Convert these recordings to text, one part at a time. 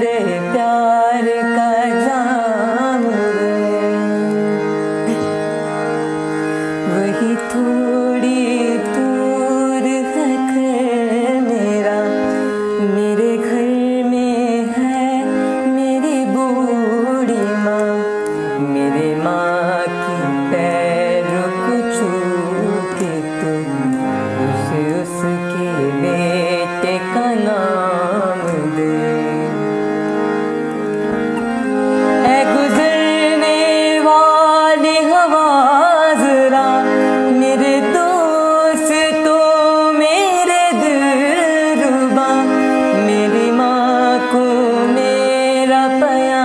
मेरे प्यार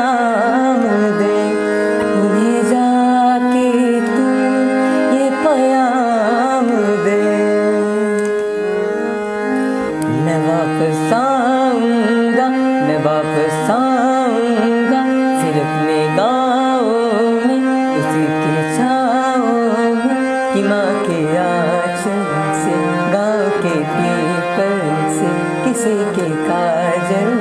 नाम दे। उन्हें जाके तू ये पयाम दे। मैं वापस मैं वापस आऊँगा, फिर अपने गाँव में उसी के छाओ कि माँ के आज से, गाँव के पीपल से, किसी के काजल